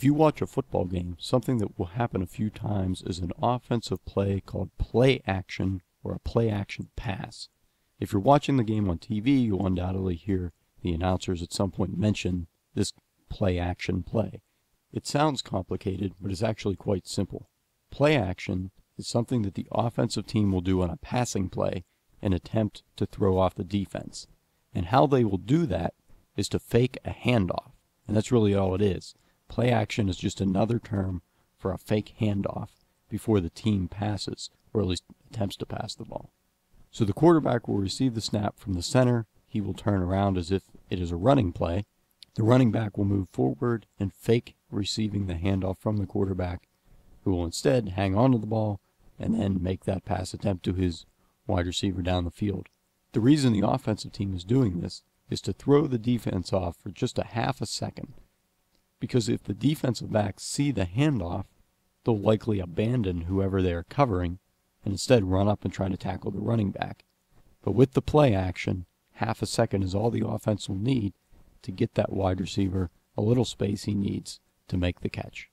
If you watch a football game, something that will happen a few times is an offensive play called play action or a play action pass. If you're watching the game on TV, you'll undoubtedly hear the announcers at some point mention this play action play. It sounds complicated, but it's actually quite simple. Play action is something that the offensive team will do on a passing play and attempt to throw off the defense. And how they will do that is to fake a handoff. And that's really all it is. Play action is just another term for a fake handoff before the team passes, or at least attempts to pass the ball. So the quarterback will receive the snap from the center. He will turn around as if it is a running play. The running back will move forward and fake receiving the handoff from the quarterback, who will instead hang on to the ball and then make that pass attempt to his wide receiver down the field. The reason the offensive team is doing this is to throw the defense off for just a half a second because if the defensive backs see the handoff, they'll likely abandon whoever they are covering and instead run up and try to tackle the running back. But with the play action, half a second is all the offense will need to get that wide receiver a little space he needs to make the catch.